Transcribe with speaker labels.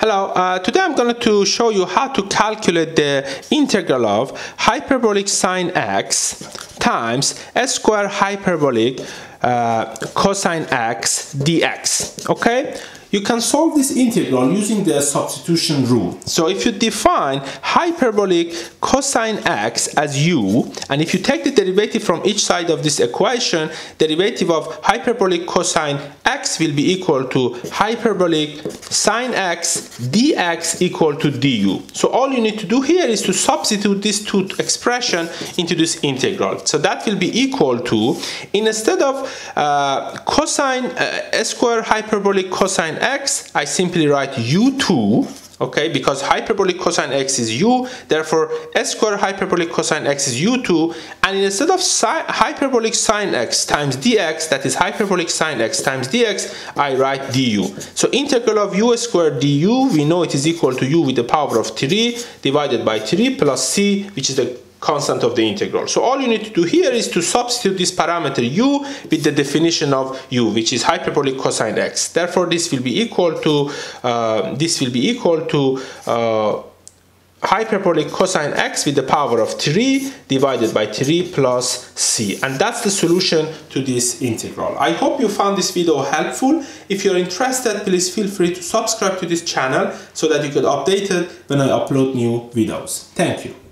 Speaker 1: Hello, uh, today I'm going to show you how to calculate the integral of hyperbolic sine x times s square hyperbolic uh, cosine x dx. Okay, you can solve this integral using the substitution rule. So if you define hyperbolic cosine x as u, and if you take the derivative from each side of this equation, derivative of hyperbolic cosine x will be equal to hyperbolic sine x dx equal to du. So all you need to do here is to substitute these two expression into this integral. So that will be equal to, instead of uh, cosine uh, square hyperbolic cosine x, I simply write u2 okay? Because hyperbolic cosine x is u therefore s square hyperbolic cosine x is u2 and instead of hyperbolic sine x times dx that is hyperbolic sine x times dx I write du. So integral of u squared du we know it is equal to u with the power of 3 divided by 3 plus c which is the constant of the integral. So all you need to do here is to substitute this parameter u with the definition of u, which is hyperbolic cosine x. Therefore, this will be equal to uh, this will be equal to uh, hyperbolic cosine x with the power of 3 divided by 3 plus c. And that's the solution to this integral. I hope you found this video helpful. If you're interested please feel free to subscribe to this channel so that you get updated when i upload new videos. Thank you